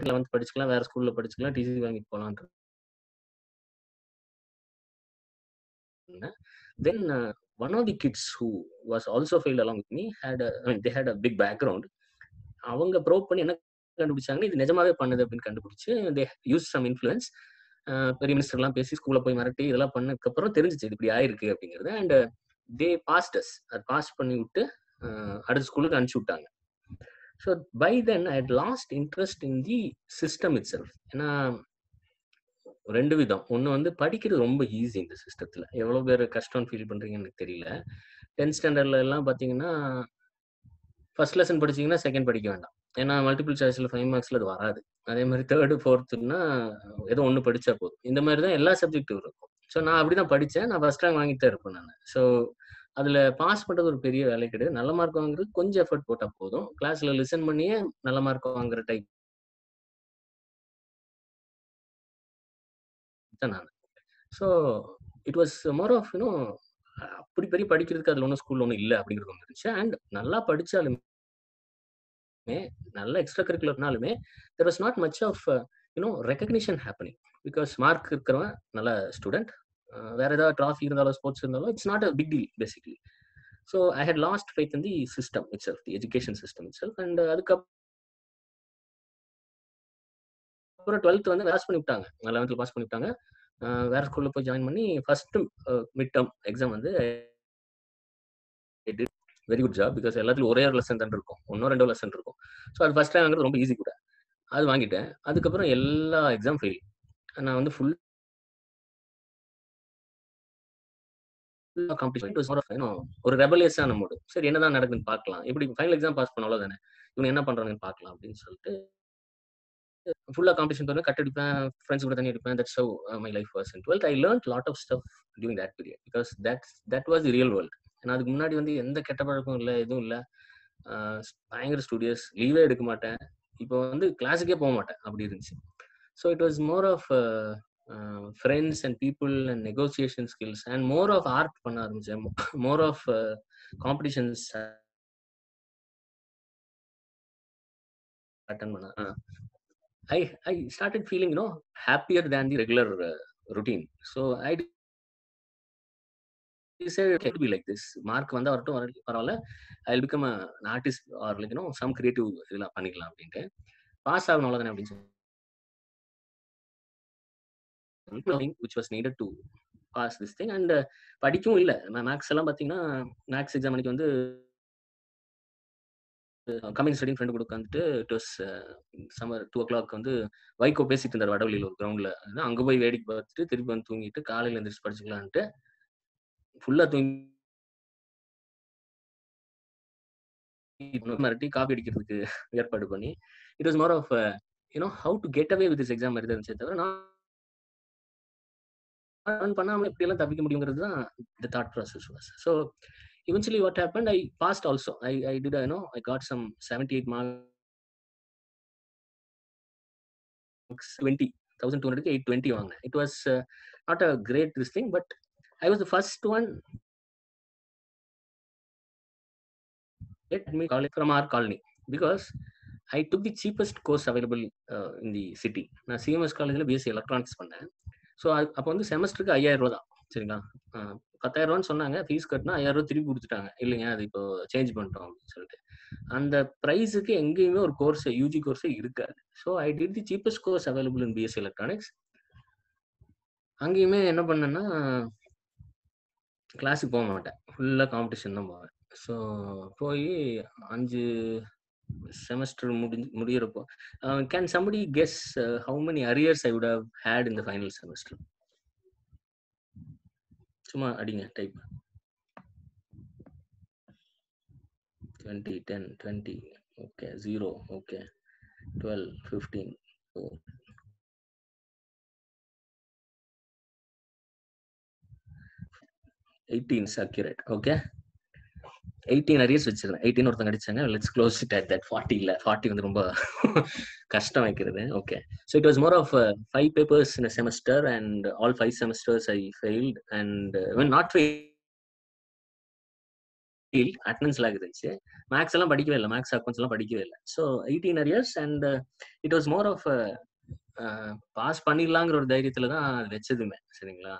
Eleventh படிச்சுக்கலாம் வேற ஸ்கூல்ல படிச்சுக்கலாம் டிசி வாங்கிட்டு போலான்ட்டு then one of the kids who was also fail along with me had they had a big background அவங்க ப்ரோவ் பண்ணி என்ன கண்டுபிடிச்சாங்க இது நிஜமாவே பண்ணுது அப்படின்னு கண்டுபிடிச்சு தே யூஸ் சம் இன்ஃப்ளூயன்ஸ் பெரிய மினிஸ்டர்லாம் பேசி ஸ்கூல்ல போய் மிரட்டி இதெல்லாம் பண்ணதுக்கப்புறம் தெரிஞ்சிச்சு இது இப்படி ஆயிருக்கு அப்படிங்கிறது. அண்ட் தே பாஸ்டஸ் அது பாஸ் பண்ணி விட்டு அடுத்த ஸ்கூலுக்கு அனுப்பிச்சு விட்டாங்க. So by then I lost interest in the system itself ஏன்னா ரெண்டு விதம். ஒன்று வந்து படிக்கிறது ரொம்ப ஈஸி இந்த சிஸ்டத்தில் எவ்வளோ பேர் கஷ்டம்னு ஃபீல் பண்ணுறீங்கன்னு எனக்கு தெரியல. டென்த் ஸ்டாண்டர்ட்ல எல்லாம் பார்த்தீங்கன்னா ஃபர்ஸ்ட் லெசன் படிச்சீங்கன்னா செகண்ட் படிக்க வேண்டாம். ஏன்னா மல்டிபிள் சாய்ஸில் ஃபைவ் மார்க்ஸில் அது வராது. அதே மாதிரி தேர்டு ஃபோர்த்துன்னா ஏதோ ஒன்று படிச்சா போதும். இந்த மாதிரி தான் எல்லா சப்ஜெக்டும் இருக்கும். ஸோ நான் அப்படி தான் படித்தேன் நான் ஃபர்ஸ்ட் ரேங்க் வாங்கிட்டு தான் இருப்பேன் நான். ஸோ அதில் பாஸ் பண்ணுறது ஒரு பெரிய வேலை கிடையாது. நல்ல மார்க் வாங்குறது கொஞ்சம் எஃபர்ட் போட்டால் போதும். கிளாஸில் லிசன் பண்ணியே நல்ல மார்க் வாங்குற டைப் நான். So it was more of you know அப்படி பெரிய படிக்கிறதுக்கு அதில் ஒன்றும் ஸ்கூல் ஒன்றும் இல்லை அப்படிங்கிறது ஒன்று இருந்துச்சு. அண்ட் நல்லா படித்தாலுமே நல்ல extra கரிக்குலர்னாலுமே there was not much of you know recognition happening because mark இருக்கிறவன் நல்ல ஸ்டூடெண்ட் வேற ஏதாவது ட்ராஃபி இருந்தாலும் ஸ்போர்ட்ஸ் இருந்தாலும் it's not a big deal basically so I had lost faith in the system itself the education system itself and அதுக்கப்புறம் அப்புறம் twelfth வந்து pass பண்ணி விட்டாங்க. லெவன்த்தில் பாஸ் பண்ணி விட்டாங்க. வேற ஸ்கூல்ல போய் ஜாயின் பண்ணி ஃபர்ஸ்ட் மிட் டேர்ம் எக்ஸாம் வந்து வெரி குட் ஜாப் பிகாஸ் எல்லாத்துலயும் ஒரே ஒரு லெசன் தான் இருக்கும். ஒன்னோ ரெண்டோ லெசன் இருக்கும். ஸோ அது ஃபர்ஸ்ட் டைம் வாங்குறது ரொம்ப ஈஸி கூட. அது வாங்கிட்டேன். அதுக்கப்புறம் எல்லா எக்ஸாம் ஃபெயில் நான் வந்து ஃபுல் ஒரு ரெபலியஸான மூடு சரி என்னதான் நடக்குதுன்னு பார்க்கலாம். எப்படி ஃபைனல் எக்ஸாம் பாஸ் பண்ணாலும் தானே இவங்க என்ன பண்றாங்கன்னு பார்க்கலாம் அப்படின்னு சொல்லிட்டு ஃபுல்லாக காம்படிஷன் பண்ண கட் அடிப்பேன் ஃப்ரெண்ட்ஸ் கூட தண்ணி அடிப்பேன் that's how my life was in twelfth I learn lot of stuff during that period because that that was the real world ஏன்னா அதுக்கு முன்னாடி வந்து எந்த கெட்ட பழக்கம் இல்லை எதுவும் இல்லை. பயங்கர ஸ்டூடியோஸ் லீவே எடுக்க மாட்டேன். இப்போ வந்து கிளாஸுக்கே போக மாட்டேன். அப்படி இருந்துச்சு. So it was more of friends and people and negotiation skills and more of art பண்ண ஆரம்பிச்சேன். மோர் ஆஃப் காம்படிஷன்ஸ் அட்டன் பண்ண I I started feeling you happier than the regular regular uh, routine. So like this mark வந்து வரட்டும் வர பரவாயில்ல. I become an artist or like no some creative இதெல்லாம் பண்ணிக்கலாம் அப்படின்ட்டு. பாஸ் ஆகணும் அவ்வளோதானே அப்படின்னு சொல்லி which was needed to pass pass thing. Thing and uh, படிக்கவும் இல்லை. மேக்ஸ் எல்லாம் பார்த்தீங்கன்னா மேக்ஸ் எக்ஸாம் அன்னைக்கு வந்து கம்மிங் ஸ்டடிங் ஃப்ரெண்டு கூட உட்காந்துட்டு it was summer two o'clock வந்து வைகோ பேசிட்டு இருந்தார் வடவழியில் ஒரு கிரவுண்ட்ல அங்கே போய் வேடிக்கை பார்த்துட்டு திருப்பி வந்து தூங்கிட்டு காலையில் எந்திரிச்சு படிச்சுக்கலான்ட்டு ஃபுல்லா தூங்கி மிரட்டி காப்பி அடிக்கிறதுக்கு ஏற்பாடு பண்ணி it was more of you know how to get away with this exam மாதிரி இருந்துச்சு தவிர நான் ஏர்ன் பண்ணாமல் எல்லாம் தப்பிக்க முடியுங்கிறது தான் the thought process was so eventually what happen I passed also I I did I no I got some seventy eight marks twenty thousand two ஹண்ட்ரட்க்கு eight twenty வாங்கினேன் it was not a great distinction but I was the first one from our colony because I took the cheapest course available in the city நான் CMS காலேஜில் BSc electronics பண்ணேன் so அப்போ வந்து செமஸ்டருக்கு ஐயாயிரம் ரூபா தான். சரிங்களா? பத்தாயிரம் ரூபான்னு சொன்னாங்க. ஃபீஸ் கட்டினா ஐயாயிரம் ரூபா திருப்பி கொடுத்துட்டாங்க. இல்லைங்க அது இப்போ சேஞ்ச் பண்ணிட்டோம் அப்படின்னு சொல்லிட்டு. அந்த ப்ரைஸுக்கு எங்கேயுமே ஒரு கோர்ஸ் யூஜி கோர்ஸே இருக்காது. So I did the cheapest course available in BSc electronics அங்கேயுமே என்ன பண்ணேன்னா கிளாஸுக்கு போக மாட்டேன். ஃபுல்லாக காம்படிஷன் தான் போவேன். ஸோ போய் அஞ்சு செமஸ்டர் முடிஞ்சு முடியிறப்போ can somebody guess how many arrears I would have had in the final semester சும்மா அடிங்க type twenty ten twenty okay zero okay twelve fifteen eighteen accurate okay eighteen arrears வச்சிருந்தேன் eighteen ஒருத்தங்க அடிச்சாங்க let's close it at that forty இல்லை forty வந்து ரொம்ப கஷ்டம் வைக்கிறது. Okay so it was more of five papers in semester and all five semesters I failed and when not fail fail attendance lack இருந்துச்சு. Maths எல்லாம் படிக்கவே இல்லை. Maths accounts எல்லாம் படிக்கவே இல்லை. So eighteen arrears and it was more of pass பண்ணிடலாங்கிற ஒரு தைரியத்தில் தான் வச்சதுமே. சரிங்களா?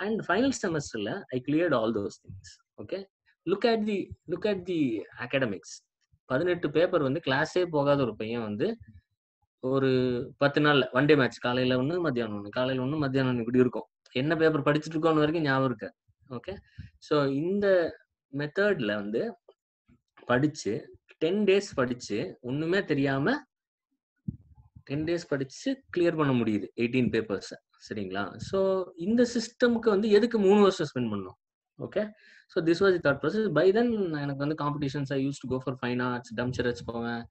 And final செமஸ்டர்ல I cleared all those things okay look at the look at the academics பதினெட்டு பேப்பர் வந்து கிளாஸே போகாத ஒரு பையன் வந்து ஒரு பத்து நாள் ஒன் டே மேட்ச் காலையில ஒன்று மத்தியானம் ஒன்று காலையில ஒன்று மத்தியானம் ஒன்று இப்படி இருக்கும். என்ன பேப்பர் படிச்சுட்டு இருக்கோன்னு வரைக்கும் ஞாபகம் இருக்கு. ஓகே ஸோ இந்த மெத்தட்ல வந்து படிச்சு டென் டேஸ் படிச்சு ஒண்ணுமே தெரியாம டென் டேஸ் படிச்சு கிளியர் பண்ண முடியுது எயிட்டீன் பேப்பர்ஸ் சரிங்களா? ஸோ இந்த சிஸ்டமுக்கு வந்து எதுக்கு மூணு வருஷம் ஸ்பெண்ட் பண்ணும் okay so this was thought process by then எனக்கு வந்து competitions I use to go for fine arts டம்ச்சரட்ஸ் போவேன்.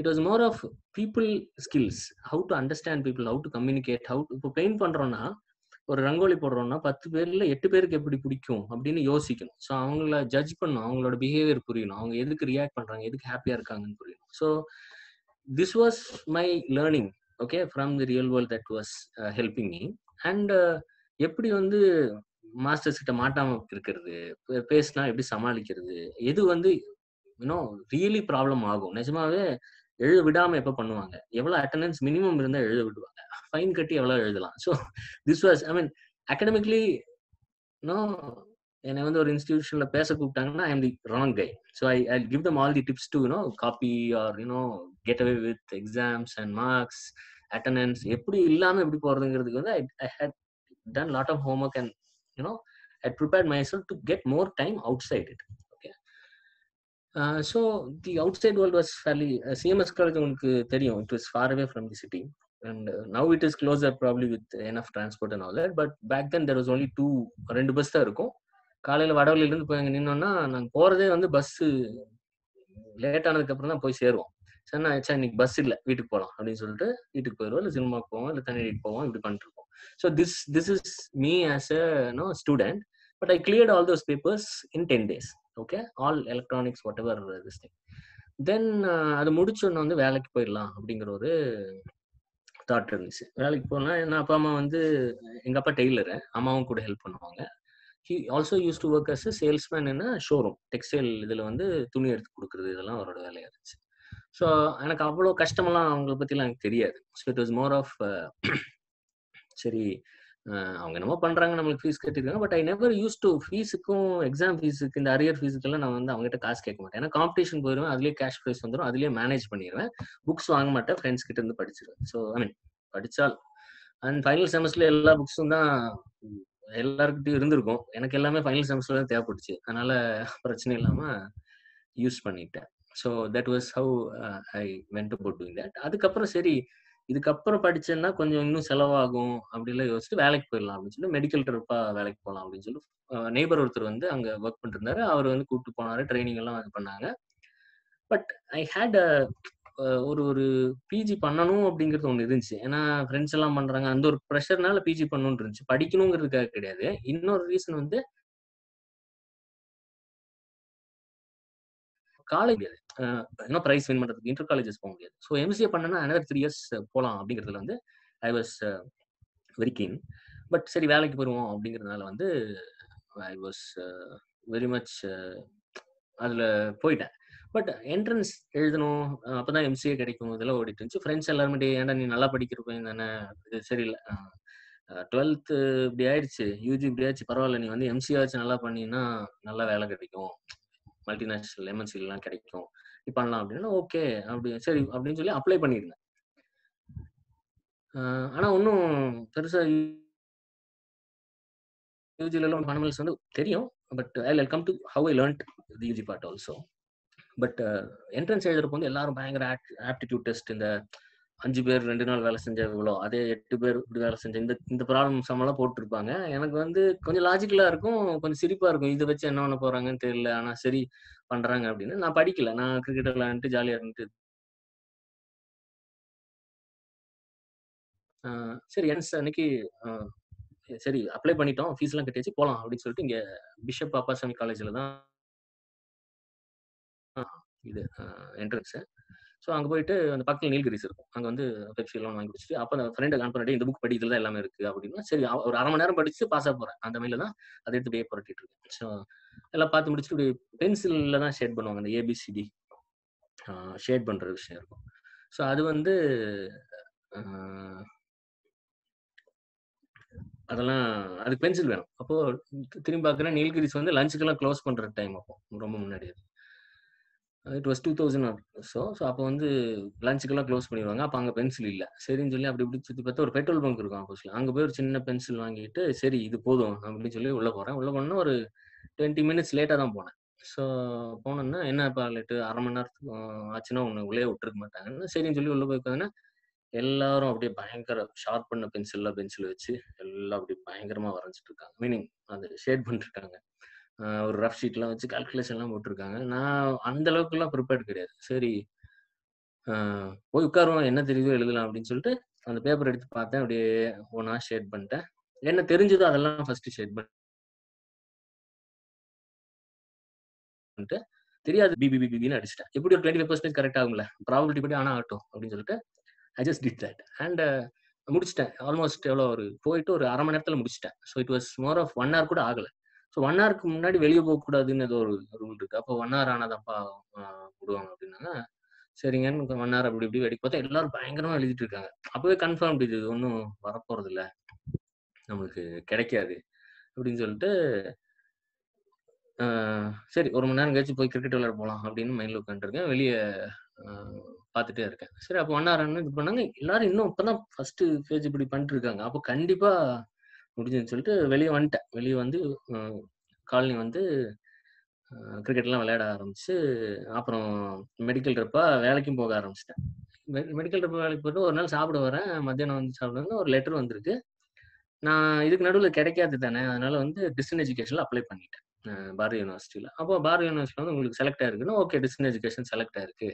It was more of people skills how to understand people how to communicate how இப்போ paint பண்ணுறோன்னா ஒரு ரங்கோலி போடுறோம்னா பத்து பேர்ல எட்டு பேருக்கு எப்படி பிடிக்கும் அப்படின்னு யோசிக்கணும். ஸோ அவங்கள ஜட்ஜ் பண்ணணும் அவங்களோட பிஹேவியர் புரியணும் அவங்க எதுக்கு ரியாக்ட் பண்றாங்க எதுக்கு ஹாப்பியா இருக்காங்கன்னு புரியணும். So this was my learning okay from the real world that was helping me and எப்படி வந்து மாஸ்டர்ஸ் கிட்ட மாட்டாம இருக்கிறது. பேசினா எப்படி சமாளிக்கிறது? எது வந்து யூனோ ரியலி ப்ராப்ளம் ஆகும். நிஜமாவே எழுத விடாம எப்ப பண்ணுவாங்க? எவ்வளவு அட்டண்டன்ஸ் மினிமம் இருந்தா எழுத விடுவாங்க. ஃபைன் கட்டி எவ்வளவு எழுதலாம்? So this was I mean academically no என்னை வந்து ஒரு இன்ஸ்டிடியூஷன்ல பேச கூப்பிட்டாங்கன்னா I am the wrong guy so I I give them all the tips to you know copy or you know get away with exams and marks attendance எப்படி இல்லாம எப்படி போறதுங்கிறதுக்கு வந்து I had done lot of homework and you know know i prepared myself to get more time outside it it okay so the outside world was was uh, CMS college உங்களுக்கு தெரியும். It was far away from the city and now it is closer probably with enough transport and all that but back then there was only two ரெண்டு bus தான் இருக்கும். காலையில வடவழியில இருந்து போய் அங்க நின்னோம்னா நாங்க போறதே வந்து பஸ் லேட் ஆனதுக்கு அப்புறம் தான் போய் சேருவோம். சரி நான் இன்னைக்கு பஸ் இல்லை வீட்டுக்கு போகலாம் அப்படின்னு சொல்லிட்டு வீட்டுக்கு போயிடுவோம் இல்லை சினிமாக்கு போவோம் இல்லை தண்ணி வீட்டுக்கு போவோம் இப்படி பண்ணிட்டு இருப்போம். So this this is me as a no student but I cleared all those papers in ten days okay all electronics whatever this thing then அது முடிச்சோன்னு வந்து வேலைக்கு போயிடலாம் அப்படிங்கிற ஒரு தாட் இருந்துச்சு. வேலைக்கு போனால் என்ன அப்பா அம்மா வந்து எங்க அப்பா டெய்லரு அம்மாவும் கூட ஹெல்ப் பண்ணுவாங்க. He also use to work as salesman என்ன ஷோரூம் டெக்ஸ்டைல் இதுல வந்து துணி எடுத்து கொடுக்குறது இதெல்லாம் அவரோட வேலையாக இருந்துச்சு. ஸோ எனக்கு அவ்வளோ கஷ்டமெல்லாம் அவங்கள பற்றிலாம் எனக்கு தெரியாது. So it was more of சரி அவங்க என்னமோ பண்றாங்க நம்மளுக்கு ஃபீஸ் கட்டிருக்காங்க but I never use to ஃபீஸுக்கும் exam ஃபீஸுக்கு இந்த அரியர் ஃபீஸுக்கெல்லாம் நான் வந்து அவங்ககிட்ட காசு கேட்க மாட்டேன். ஏன்னா காம்படிஷன் போயிடுவேன் அதுலேயே கேஷ் ப்ரைஸ் வந்துடும் அதுலேயே மேனேஜ் பண்ணிடுவேன் புக்ஸ் வாங்க மாட்டேன் ஃப்ரெண்ட்ஸ் கிட்ட இருந்து படிச்சிருவேன். ஸோ ஐ மீன் படிச்சால். அண்ட் ஃபைனல் செமஸ்டர்ல எல்லா புக்ஸும் தான் எல்லாருக்கிட்டையும் இருந்திருக்கும். எனக்கு எல்லாமே ஃபைனல் செமஸ்டர்ல தான் தேவைப்பட்டுச்சு அதனால பிரச்சனை இல்லாம யூஸ் பண்ணிட்டேன். So that was how I went about doing that அதுக்கப்புறம் சரி இதுக்கப்புறம் படிச்சேன்னா கொஞ்சம் இன்னும் செலவாகும் அப்படிலாம் யோசிச்சுட்டு வேலைக்கு போயிடலாம் அப்படின்னு சொல்லி மெடிக்கல் ட்ரிப்பா வேலைக்கு போகலாம் அப்படின்னு சொல்லி நெய்பர் ஒருத்தர் வந்து அங்க ஒர்க் பண்ணிட்டு இருந்தாரு அவர் வந்து கூப்பிட்டு போனாரு ட்ரைனிங் எல்லாம் இது பண்ணாங்க. பட் ஐ ஹேட் ஒரு ஒரு பிஜி பண்ணணும் அப்படிங்கிறது ஒன்று இருந்துச்சு. ஏன்னா ஃப்ரெண்ட்ஸ் எல்லாம் பண்றாங்க. அந்த ஒரு ப்ரெஷர்னால பிஜி பண்ணணும்னு இருந்துச்சு. படிக்கணுங்கிறதுக்காக கிடையாது. இன்னொரு ரீசன் வந்து காலேஜ் என்ன ப்ரைஸ் வின் பண்றதுக்கு இன்டர் காலேஜஸ் போக முடியாது. ஸோ எம்சிஏ பண்ணனா அனதர் த்ரீ இயர்ஸ் போகலாம் அப்படிங்கிறதுல வந்து I was very keen but சரி வேலைக்கு போயிடுவோம் அப்படிங்கிறதுனால வந்து ஐ வாஸ் வெரி மச் அதில் போயிட்டேன். பட் என்ட்ரன்ஸ் எழுதணும் அப்போ தான் எம்சிஏ கிடைக்கும் இதெல்லாம் ஓடிட்டு இருந்துச்சு. ஃப்ரெண்ட்ஸ் எல்லாருமே ஏன்டா நீ நல்லா படிக்கிற பையன் தானே இது சரியில்லை? டுவெல்த்து இப்படி ஆயிடுச்சு யூஜி இப்படி ஆயிடுச்சு பரவாயில்ல நீ வந்து எம்சிஏ வச்சு நல்லா பண்ணினா நல்லா வேலை கிடைக்கும். மல்டிநேஷனல் எம்என்சிலாம் கிடைக்கும். நீ பண்ணலாம் அப்படின்னா ஓகே அப்படி சரி அப்படின்னு சொல்லி அப்ளை பண்ணியிருந்தேன். ஆனால் ஒன்றும் பெருசாக யூஜிலலாம் ஃபண்டமெண்டல்ஸ் வந்து தெரியும் but I welcome to have I learnt the UG part also but entrance எழுதுறப்ப வந்து எல்லாரும் பயங்கர ஆப்டிடியூட் டெஸ்ட் இந்த அஞ்சு பேர் ரெண்டு நாள் வேலை செஞ்சா இவ்வளோ அதே எட்டு பேர் இப்படி வேலை செஞ்ச இந்த இந்த ப்ராப்ளம் சமெல்லாம் போட்டிருப்பாங்க. எனக்கு வந்து கொஞ்சம் லாஜிக்கலா இருக்கும் கொஞ்சம் சிரிப்பா இருக்கும். இதை வச்சு என்ன பண்ண போறாங்கன்னு தெரியல ஆனா சரி பண்றாங்க அப்படின்னு நான் படிக்கல. நான் கிரிக்கெட் விளையாண்டுட்டு ஜாலியா இருந்துட்டு. சரி என்ஸ் அன்னைக்கு சரி அப்ளை பண்ணிட்டோம். ஃபீஸ் எல்லாம் கட்டியாச்சு போலாம் அப்படின்னு சொல்லிட்டு இங்க பிஷப் பாப்பாசாமி காலேஜ்ல தான் இது என்ட்ரன்ஸ் ஸோ அங்கே போயிட்டு அந்த பக்கத்தில் நீல்கிரிஸ் இருக்கும். அங்கே வந்து பெப்சி எல்லாம் வாங்கி குடிச்சிட்டு அப்போ அந்த ஃப்ரெண்டு கான் பண்ணிட்டு இந்த புக் படி இதில் எல்லாமே இருக்குது அப்படின்னா சரி ஒரு அரை மணி நேரம் படிச்சு பாஸ் ஆக போகிறேன் அந்த மாதிரில தான் அதை எடுத்து அப்படியே புரட்டிட்டு இருக்கேன். ஸோ எல்லாம் பார்த்து முடிச்சுட்டு இப்படி பென்சிலில் தான் ஷேட் பண்ணுவாங்க அந்த ஏபிசிடி ஷேட் பண்ணுற விஷயம் இருக்கும். ஸோ அது வந்து அதெல்லாம் அதுக்கு பென்சில் வேணும். அப்போ திரும்பி பார்க்குறேன் நீல்கிரிஸ் வந்து லஞ்சுக்கெல்லாம் க்ளோஸ் பண்ற டைம் அப்போ ரொம்ப முன்னாடி it was two thousand so so அப்போ வந்து லஞ்சுக்கெல்லாம் க்ளோஸ் பண்ணிடுவாங்க. அப்போ அங்கே பென்சில் இல்லை. சரின்னு சொல்லி அப்படி இப்படி சுற்றி பார்த்தா ஒரு பெட்ரோல் பங்க் இருக்கும் ஆப்போசிட்ல அங்கே போய் ஒரு சின்ன பென்சில் வாங்கிட்டு சரி இது போதும் அப்படின்னு சொல்லி உள்ளே போகிறேன் உள்ளே போனோன்னா ஒரு டுவெண்ட்டி மினிட்ஸ் லேட்டாக தான் போனேன். ஸோ போனோன்னா என்னப்பா லேட்டு அரை மணி நேரத்துக்கு ஆச்சுன்னா உன்னை உள்ளே விட்டுருக்க மாட்டாங்கன்னு சரின்னு சொல்லி உள்ளே போய் உட்காந்துன்னா எல்லாரும் அப்படியே பயங்கர ஷார்ப் பண்ண பென்சில்ல பென்சில் வச்சு எல்லாம் அப்படி பயங்கரமாக வரைஞ்சிட்டு இருக்காங்க. மீனிங் அந்த ஷேட் பண்ணிருக்காங்க. ஒரு ரஃப் ஷீட்லாம் வச்சு கால்குலேஷன்லாம் போட்டிருக்காங்க. நான் அந்த அளவுக்குலாம் ப்ரிப்பேர்ட் கிடையாது. சரி போய் உட்காருவோம். என்ன தெரியுதோ எழுதலாம் அப்படின்னு சொல்லிட்டு அந்த பேப்பர் எடுத்து பார்த்தேன். அப்படியே ஒன்றா ஷேட் பண்ணிட்டேன். என்ன தெரிஞ்சதோ அதெல்லாம் ஃபர்ஸ்ட் ஷேட் பண்ணிட்டு தெரியாது. பிபி பிபின்னு அடிச்சிட்டேன். எப்படி ஒரு டுவெண்ட்டி ஃபைவ் பர்சன்டேஜ் கரெக்ட் ஆகும்ல? ப்ராபிலிட்டி படி ஆனால் ஆகட்டும் அப்படின்னு சொல்லிட்டு I just did that and முடிச்சிட்டேன். ஆல்மோஸ்ட் எவ்வளோ ஒரு போயிட்டு ஒரு அரை மணி நேரத்தில் முடிச்சிட்டேன். So it was more of one hour கூட ஆகலை. ஸோ ஒன் ஹவருக்கு முன்னாடி வெளியே போகக்கூடாதுன்னு ஏதோ ஒரு ரூல் இருக்கு. அப்போ ஒன் ஹவர் ஆனாதான்ப்பா விடுவாங்க அப்படின்னாங்க. சரிங்கன்னு ஒன் ஹவர் அப்படி இப்படி வெடிக்க பார்த்தா எல்லாரும் பயங்கரமா எழுதிட்டு இருக்காங்க. அப்பவே கன்ஃபார்ம் இது ஒன்றும் வரப்போறது இல்ல நம்மளுக்கு கிடைக்காது அப்படின்னு சொல்லிட்டு சரி ஒரு மணி நேரம் கழிச்சு போய் கிரிக்கெட் விளையாட போகலாம் அப்படின்னு மைண்ட்ல உட்காந்துருக்கேன் வெளியே பார்த்துட்டே இருக்கேன். சரி அப்போ ஒன் ஹவர் இது பண்ணாங்க. எல்லாரும் இன்னும் இப்பதான் ஃபர்ஸ்ட் பேஜ் இப்படி பண்ணிட்டு இருக்காங்க. அப்போ கண்டிப்பா முடிஞ்சுன்னு சொல்லிட்டு வெளியே வந்துட்டேன். வெளியே வந்து காலனி வந்து கிரிக்கெட்லாம் விளையாட ஆரம்பிச்சு அப்புறம் மெடிக்கல் ட்ரிப்பா வேலைக்கும் போக ஆரம்பிச்சிட்டேன். மெடிக்கல் ட்ரிப் வேலைக்கு போயிட்டு ஒரு நாள் சாப்பிட வரேன். மத்தியானம் வந்து சாப்பிடுங்க ஒரு லெட்டர் வந்திருக்கு. நான் இதுக்கு நடுவில் கிடைக்காது தானே அதனால வந்து டிஸ்டன் எஜுகேஷனில் அப்ளை பண்ணிட்டேன். பாரதி யூனிவர்சிட்டியில் அப்போ பாரதி யூனிவர்சிட்டியில் வந்து உங்களுக்கு செலக்ட் ஆயிருக்குன்னா ஓகே டிஸ்டன் எஜுகேஷன் செலக்ட் ஆயிருக்கு.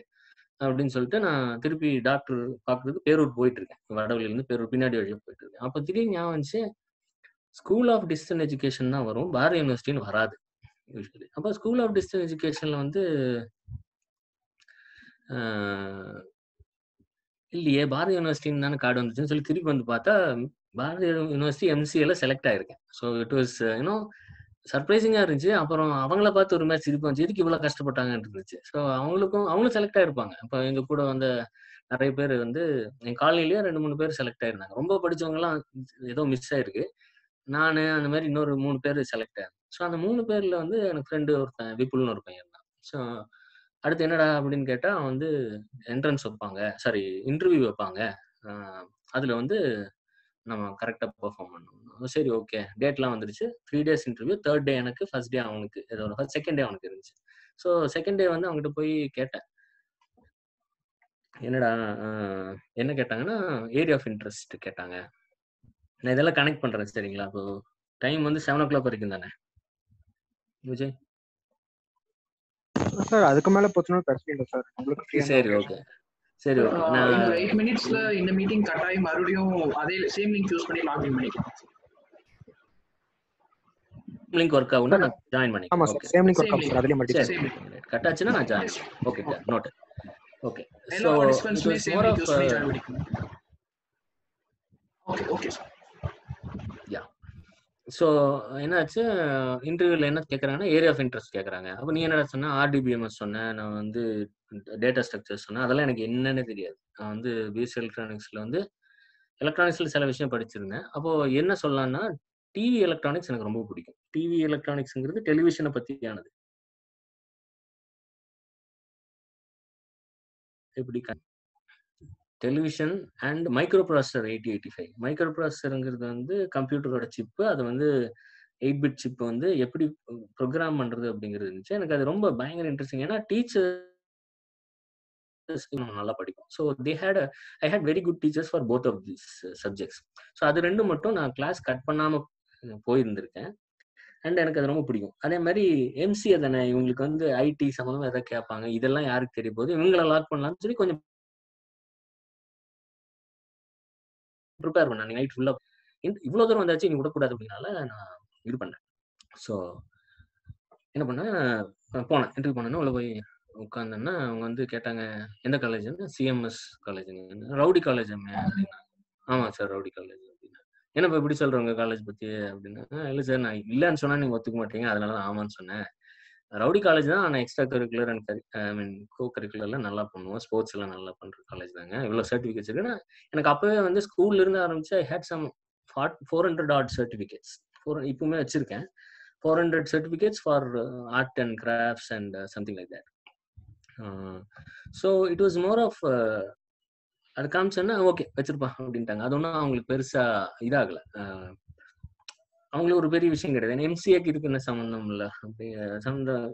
அப்படின்னு சொல்லிட்டு நான் திருப்பி டாக்டர் பார்க்குறதுக்கு பேரூர் போயிட்டு இருக்கேன். வடவழியிலேருந்து பேரூர் பின்னாடி வழியாக போயிட்டு இருக்கேன். அப்போ திடீர்னு ஞாபகம் வந்துச்சு ஸ்கூல் ஆஃப் டிஸ்டன் எஜுகேஷன் தான் வரும். பாரதி யூனிவர்சிட்டின்னு வராது யூஸ்வலி அப்போ ஸ்கூல் ஆஃப் டிஸ்டன் எஜுகேஷனில் வந்து இல்லையே பாரதி யூனிவர்சிட்டின்னு தானே கார்டு வந்துச்சுன்னு சொல்லி திருப்பி வந்து பார்த்தா பாரதி யூனிவர்சிட்டி எம்சிஏல select ஆயிருக்கேன். So it was you know சர்ப்ரைசிங்காக இருந்துச்சு. அப்புறம் அவங்கள பார்த்து ஒரு மாதிரி சிரிப்பு வந்துச்சு. இதுக்கு இவ்வளோ கஷ்டப்பட்டாங்கன்னு இருந்துச்சு. ஸோ அவங்களுக்கும் அவங்களும் செலக்ட் ஆயிருப்பாங்க. இப்போ எங்கள் கூட வந்த நிறைய பேர் வந்து என் காலனிலேயே ரெண்டு மூணு பேர் செலக்ட் ஆயிருந்தாங்க. ரொம்ப படிச்சவங்கலாம் ஏதோ மிஸ் ஆயிருக்கு. நான் அந்த மாதிரி இன்னொரு மூணு பேர் செலக்ட் ஆயிருந்தேன் ஸோ அந்த மூணு பேர்ல வந்து எனக்கு ஃப்ரெண்டு ஒருத்தன் விபுல்னு ஒரு பையன் தான் ஸோ அடுத்து என்னடா அப்படின்னு கேட்டால் அவன் வந்து என்ட்ரன்ஸ் வைப்பாங்க. சாரி இன்டர்வியூ வைப்பாங்க. அதில் வந்து நம்ம கரெக்டாக பெர்ஃபார்ம் பண்ணணும். சரி ஓகே டேட்லாம் வந்துருச்சு. Three days interview third day எனக்கு ஃபர்ஸ்ட் டே அவனுக்கு ஏதோ செகண்ட் டே அவனுக்கு இருந்துச்சு. ஸோ செகண்ட் டே வந்து அவங்ககிட்ட போய் கேட்டேன். என்னடா என்ன கேட்டாங்கன்னா ஏரியா ஆஃப் இன்ட்ரெஸ்ட் கேட்டாங்க. நான் இதெல்லாம் கனெக்ட் பண்றேன் சரிங்களா? இப்போ டைம் வந்து செவன் ஓ கிளாக் வரைக்கும் தானே? விஜய்? சார் அதுக்கு மேல போச்சுனாலும் பிரச்சனை சார் உங்களுக்கு சரி ஓகே சரி ஓகே நான் இந்த எயிட் மினிட்ஸ்ல இந்த மீட்டிங் கட் ஆகி மறுபடியும் அதே சேம் லிங்க் யூஸ் பண்ணி லாகின் பண்ணிக்கலாம். லிங்க் ஒர்க் ஆகும்னா நான் ஜாயின் ஆமா பண்ணிக்கிறேன் sir okay same link work ஆகும் அதுலயே மல்டி சரி கட் ஆச்சுன்னா நான் join okay note okay so எல்லா it was same more link of use பண்ணி ஜாயின் பண்ணிக்கலாம். ஓகே ஓகே சார் ஸோ என்னாச்சு? இன்டர்வியூவில் என்ன கேட்குறாங்கன்னா ஏரியா ஆஃப் இன்ட்ரெஸ்ட் கேட்குறாங்க அப்போ நீ என்னடா சொன்ன? ஆர்டிபிஎம்எஸ் சொன்னேன் நான் வந்து டேட்டா ஸ்ட்ரக்சர் சொன்னேன் அதெல்லாம் எனக்கு என்னன்னு தெரியாது. நான் வந்து பிஎஸ்சி எலக்ட்ரானிக்ஸில் வந்து எலக்ட்ரானிக்ஸில் சில விஷயம் படிச்சிருந்தேன். அப்போது என்ன சொல்லலாம்னா டிவி எலக்ட்ரானிக்ஸ் எனக்கு ரொம்ப பிடிக்கும். டிவி எலக்ட்ரானிக்ஸுங்கிறது டெலிவிஷனை பற்றியானது எப்படி television and micro eighty eighty five. மைக்ரோப்ராசருங்கிறது வந்து கம்ப்யூட்டரோட சிப்பு. அது வந்து எயிட் பிட் சிப் வந்து எப்படி ப்ரோக்ராம் பண்றது அப்படிங்கிறது இருந்துச்சு. எனக்கு அது ரொம்ப பயங்கர இன்ட்ரெஸ்டிங். ஏன்னா டீச்சர் நல்லா படிக்கும். So they had I had very good teachers for both of these subjects so அது ரெண்டு மட்டும் நான் கிளாஸ் கட் பண்ணாம போயிருந்திருக்கேன். அண்ட் எனக்கு அது ரொம்ப பிடிக்கும். அதே மாதிரி எம்சிஏ தானே இவங்களுக்கு வந்து ஐடி சம்மந்தமாக எதாவது கேட்பாங்க இதெல்லாம் யாருக்கு தெரிய போகுது இவங்களை லாக் பண்ணலாம்னு சொல்லி கொஞ்சம் ப்ரிப்பேர் பண்ணேன். நைட் ஃபுல்லாக இவ்வளோ தூரம் வந்தாச்சு நீ விடக்கூடாது அப்படின்னால நான் இது பண்ணேன். ஸோ என்ன பண்ணேன்? போனேன். இன்டர்வியூ போனேன்னா உள்ள போய் உட்காந்தேன்னா அவங்க வந்து கேட்டாங்க எந்த காலேஜ்னு சிஎம்எஸ் காலேஜுங்க ரவுடி காலேஜ் அப்படின்னா. ஆமாம் சார் ரவுடி காலேஜ் அப்படின்னா. என்ன இப்போ எப்படி சொல்கிறவங்க காலேஜ் பற்றி அப்படின்னா இல்லை சார் நான் இல்லைன்னு சொன்னால் நீங்கள் ஒத்துக்க மாட்டீங்க. அதனால தான் ஆமான்னு சொன்னேன். ரவுடி காலேஜ் தான் ஆனால் extra curricular and I mean co கரிக்குலர்லாம் நல்லா பண்ணுவோம் ஸ்போர்ட்ஸ் எல்லாம் நல்லா பண்ணுற காலேஜ் தாங்க. இவ்வளோ சர்டிஃபிகேட்ஸ் இருக்குன்னா எனக்கு அப்போவே வந்து ஸ்கூல்ல இருந்து ஆரம்பிச்சு I had some four four hundred art certificates four இப்பவுமே வச்சிருக்கேன். Four hundred certificates for art and crafts and something like that so it was more of அது காமிச்சோன்னா ஓகே வச்சிருப்பான் அப்படின்ட்டாங்க. அது ஒன்றும் அவங்களுக்கு பெருசா இதாகல. Uh, அவங்களுக்கு ஒரு பெரிய விஷயம் கிடையாது. எம்சிஏக்கு இதுக்கு என்ன சம்மந்தம் இல்லை அப்படி சம்மந்தம்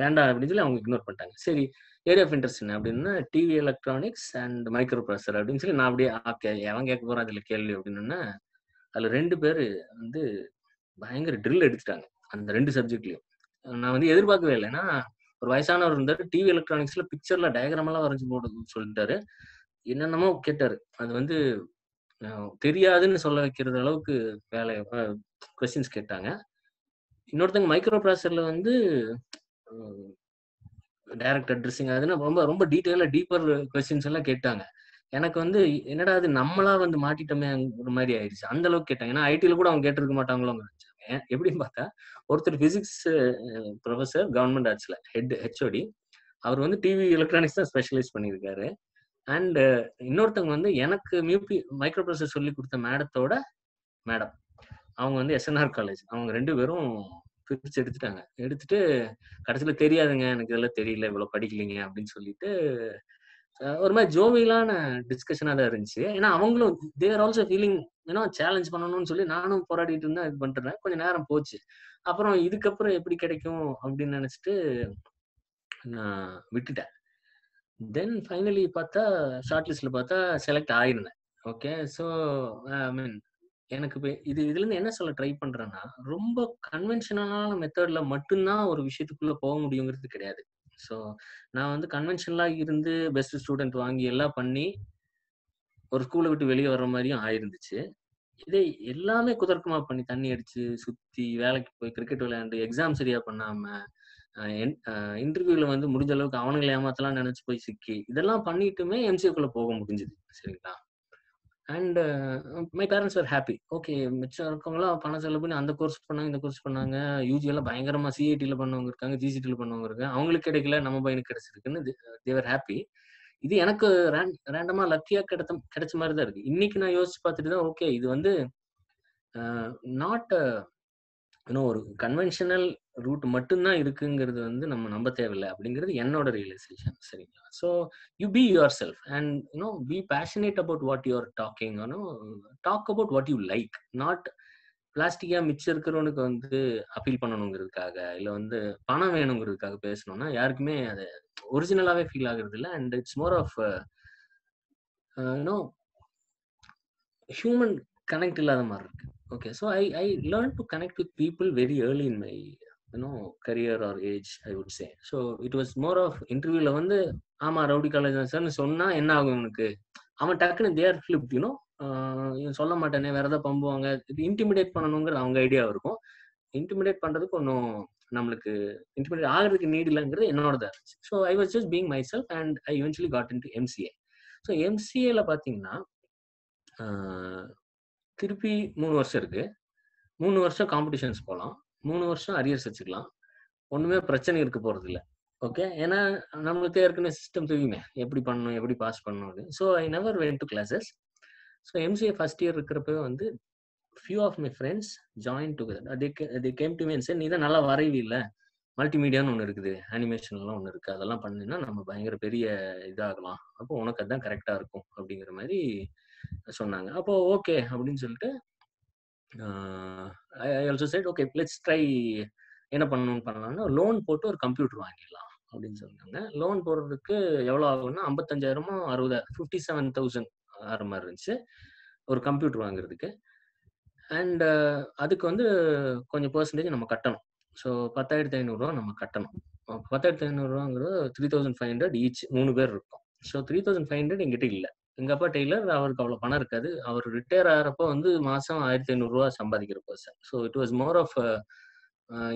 வேண்டாம் அப்படின்னு சொல்லி அவங்க இக்னோர் பண்ணிட்டாங்க. சரி ஏரியா ஆஃப் இன்ட்ரெஸ்ட் என்ன அப்படின்னா டிவி எலக்ட்ரானிக்ஸ் அண்ட் மைக்ரோ ப்ராசர் அப்படின்னு சொல்லி நான் அப்படியே ஓகே எவன் கேட்க போறான் அதுல கேள்வி அப்படின்னா அதுல ரெண்டு பேர் வந்து பயங்கர ட்ரில் எடுத்துட்டாங்க அந்த ரெண்டு சப்ஜெக்ட்லயும் நான் வந்து எதிர்பார்க்கவே இல்லை. ஏன்னா ஒரு வயசானவர் இருந்தாரு டிவி எலக்ட்ரானிக்ஸ்ல பிக்சர்ல டயக்ராம் எல்லாம் வரைஞ்சு போடுன்னு சொல்லிட்டாரு. என்னென்னமோ கேட்டாரு. அது வந்து தெரியாதுன்னு சொல்ல வைக்கிறது அளவுக்கு வேலை கொஸ்டின்ஸ் கேட்டாங்க. இன்னொருத்தங்க மைக்ரோ ப்ராசரில் வந்து டைரக்ட் அட்ரஸிங் அதுன்னு ரொம்ப ரொம்ப டீட்டெயிலாக டீப்பர் கொஸ்டின்ஸ் எல்லாம் கேட்டாங்க. எனக்கு வந்து என்னடா அது நம்மளா வந்து மாட்டிட்டோமே ஒரு மாதிரி ஆயிடுச்சு. அந்த அளவுக்கு கேட்டாங்க. ஏன்னா ஐடில கூட அவங்க கேட்டிருக்க மாட்டாங்களோ நினைச்சாங்க. எப்படின்னு பார்த்தா ஒருத்தர் பிசிக்ஸ் ப்ரொஃபசர் கவர்மெண்ட் ஆர்ட்ஸ்ல ஹெட் ஹெச்ஓடி அவர் வந்து டிவி எலக்ட்ரானிக்ஸ் தான் ஸ்பெஷலைஸ் பண்ணியிருக்காரு. அண்ட் இன்னொருத்தவங்க வந்து எனக்கு மியூபி மைக்ரோ ப்ராசஸ் சொல்லி கொடுத்த மேடத்தோட மேடம் அவங்க வந்து எஸ்என்ஆர் காலேஜ் அவங்க ரெண்டு பேரும் பிரிச்சு எடுத்துட்டாங்க. எடுத்துட்டு கடைசியில தெரியாதுங்க எனக்கு இதெல்லாம் தெரியல இவ்வளவு படிக்கலைங்க அப்படின்னு சொல்லிட்டு ஒரு மாதிரி ஜோவியலான டிஸ்கஷனா தான் இருந்துச்சு. ஏன்னா அவங்களும் தேர் ஆல்சோ ஃபீலிங் ஏன்னா சேலஞ்ச் பண்ணணும்னு சொல்லி நானும் போராடிட்டு இருந்தேன் இது பண்றேன். கொஞ்சம் நேரம் போச்சு. அப்புறம் இதுக்கப்புறம் எப்படி கிடைக்கும் அப்படின்னு நினைச்சிட்டு நான் விட்டுட்டேன். தென் ஃபைனலி பார்த்தா ஷார்ட் லிஸ்ட்ல பார்த்தா செலக்ட் ஆயிருந்தேன். ஓகே ஸோ ஐ மீன் எனக்கு இது இதுல இருந்து என்ன சொல்ல ட்ரை பண்றேன்னா ரொம்ப கன்வென்ஷனலான மெத்தட்ல மட்டும்தான் ஒரு விஷயத்துக்குள்ள போக முடியுங்கிறது கிடையாது. ஸோ நான் வந்து கன்வென்ஷனலா இருந்து பெஸ்ட் ஸ்டூடெண்ட் வாங்கி எல்லாம் பண்ணி ஒரு ஸ்கூலை விட்டு வெளியே வர்ற மாதிரியும் ஆயிருந்துச்சு. இதே எல்லாமே குதர்க்கமா பண்ணி தண்ணி அடிச்சு சுத்தி வேலைக்கு போய் கிரிக்கெட் விளையாண்டு எக்ஸாம் சரியா பண்ணாம இன்டர்வியூல வந்து முடிஞ்ச அளவுக்கு அவனுங்களை ஏமாத்தலாம் நினைச்சு போய் சிக்கி இதெல்லாம் பண்ணிட்டுமே எம்சிஏக்குள்ள போக முடிஞ்சுது. சரிங்களா? And my parents are happy okay மிச்சம் இருக்கவங்களாம் பணம் செலவு பண்ணி அந்த கோர்ஸ் பண்ணாங்க இந்த கோர்ஸ் பண்ணாங்க. யூஜியெல்லாம் பயங்கரமாக சிஐடியில் பண்ணவங்க இருக்காங்க ஜிசிடியில் பண்ணவங்க இருக்காங்க. அவங்களுக்கு கிடைக்கல நம்ம பையனுக்கு கிடைச்சிருக்குன்னு தேவர் ஹாப்பி uh, இது எனக்கு ரேண்டமா லக்கியா கிடைத்த கிடைச்ச மாதிரி தான் இருக்கு. இன்னைக்கு நான் யோசிச்சு பார்த்துட்டு தான் ஓகே இது வந்து uh, நாட் இன்னும் uh, ஒரு கன்வென்ஷனல் ரூட் மட்டும்தான் இருக்குங்கிறது வந்து நம்ம நம்ப தேவையில்லை அப்படிங்கிறது என்னோட ரியலைசேஷன் சரிங்களா? So you be yourself and you know be passionate about what you're talking talk about what you like not பிளாஸ்டிக்கா மிச்சம் இருக்கிறவனுக்கு வந்து அப்பீல் பண்ணணுங்கிறதுக்காக இல்லை வந்து பணம் வேணுங்கிறதுக்காக பேசணும்னா யாருக்குமே அது ஒரிஜினலாவே ஃபீல் ஆகுறது இல்லை and it's more of you know human connect இல்லாத மாதிரி இருக்கு. Okay so I I learn to connect with people very early in my you know career or age I would say so it was more of இன்டர்வியூல வந்து ஆமா rowdy college தான் சார்னு சொன்னா என்ன ஆகும் உனக்கு அவன் டக்குன்னு தேர் ஃபிளிப் யூனோ சொல்ல மாட்டேனே வேற ஏதாவது பம்புவாங்க. இது இன்டிமிடேட் பண்ணணுங்கிற அவங்க ஐடியா இருக்கும். இன்டிமிடேட் பண்றதுக்கு ஒன்றும் நம்மளுக்கு இன்டிமிடேட் ஆகிறதுக்கு நீட் இல்லைங்கிறது என்னோடதா. இருந்துச்சு so I was just being myself and I eventually got in to MCA so எம்சிஏல பார்த்தீங்கன்னா திருப்பி மூணு வருஷம் இருக்கு. மூணு வருஷம் காம்படிஷன்ஸ் போகலாம் மூணு வருஷம் அரியர்ஸ் வச்சுக்கலாம். ஒன்றுமே பிரச்சனை இருக்க போகிறது இல்லை ஓகே ஏன்னா நம்மளுக்கு ஏற்கனவே சிஸ்டம் தெரியுமே. எப்படி பண்ணணும் எப்படி பாஸ் பண்ணணும் so I never went to classes so MCA first year இருக்கிறப்பவே வந்து few of my friends join together அது கேம் டு மீன்ஸ் நீ தான் நல்லா வரைவி இல்லை. மல்டிமீடியான்னு ஒன்று இருக்குது. அனிமேஷன்லாம் ஒன்று இருக்குது அதெல்லாம் பண்ணினா நம்ம பயங்கர பெரிய இதாகலாம். அப்போ உனக்கு அதுதான் கரெக்டாக இருக்கும். அப்படிங்கிற மாதிரி சொன்னாங்க. அப்போ ஓகே அப்படின்னு சொல்லிட்டு I also said okay let's try என்ன பண்ணணும்னு பண்ணலாம்னா லோன் போட்டு ஒரு கம்ப்யூட்டர் வாங்கிடலாம் அப்படின்னு சொன்னாங்க. லோன் போடுறதுக்கு எவ்வளோ ஆகும்னா ஐம்பத்தஞ்சாயிரமோ அறுபதாயிரம் ஃபிஃப்டி செவன் தௌசண்ட் ஆகிற மாதிரி இருந்துச்சு ஒரு கம்ப்யூட்டர் வாங்குறதுக்கு. அண்ட் அதுக்கு வந்து கொஞ்சம் பர்சன்டேஜ் நம்ம கட்டணும். ஸோ பத்தாயிரத்தி ஐநூறுரூவா நம்ம கட்டணும். பத்தாயிரத்தி ஐநூறுரூவாங்கிறது three thousand five hundred each மூணு பேர் இருக்கும். So three thousand five hundred எங்கிட்ட இல்லை. எங்கள் அப்பா டெய்லர் அவருக்கு அவ்வளோ பணம் இருக்காது. அவர் ரிட்டையர் ஆகிறப்போ வந்து மாதம் ஆயிரத்தி ஐநூறுரூவா சம்பாதிக்கிற person so it was more of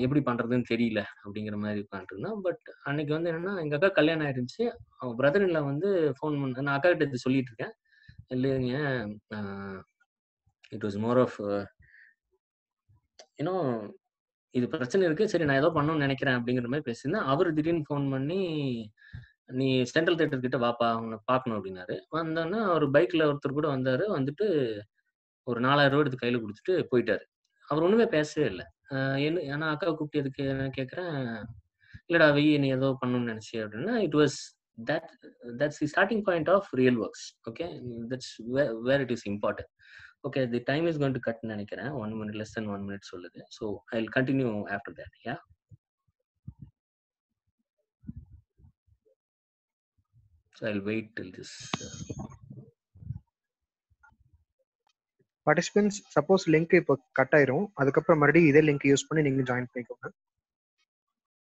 எப்படி பண்ணுறதுன்னு தெரியல அப்படிங்கிற மாதிரி உட்காந்துருந்தேன் பட் அன்னைக்கு வந்து என்னன்னா எங்கள் அக்கா கல்யாணம் ஆயிருந்துச்சு. அவங்க பிரதர் இல்லை வந்து ஃபோன் பண்ண நான் அக்கா கிட்ட இது சொல்லிட்டு இருக்கேன். இல்லைங்க இட் வாஸ் மோர் ஆஃப் ஏன்னோ இது பிரச்சனை இருக்கு. சரி நான் ஏதோ பண்ணணும்னு நினைக்கிறேன் அப்படிங்கிற மாதிரி பேசியிருந்தேன். அவர் திடீர்னு ஃபோன் பண்ணி நீ சென்ட்ரல் தேட்டர் கிட்ட வாப்பா அவங்க பார்க்கணும் அப்படின்னாரு. வந்தோன்னா அவர் பைக்ல ஒருத்தர் கூட வந்தாரு. வந்துட்டு ஒரு நாலாயிரம் ரூபா எடுத்து கையில கொடுத்துட்டு போயிட்டாரு. அவர் ஒண்ணுமே பேசவே இல்லை. என்ன ஏன்னா அக்கா கூப்பிட்டு எதுக்கு நான் கேட்குறேன் இல்லடா வெய்ய நீ ஏதோ பண்ணணும்னு நினச்சி அப்படின்னா it was that that's the starting point of real works okay that's where it is important okay the time is going to cut நினைக்கிறேன். One minute less than one minute சொல்லுது. So I will continue after that yeah so I will wait till this participants suppose link இப்போ cut ஆயிரும். அதுக்கப்புறம் மறுபடியும் இதே link யூஸ் பண்ணி நீங்க ஜாயின் பண்ணிக்கோங்க.